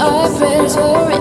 our prayers were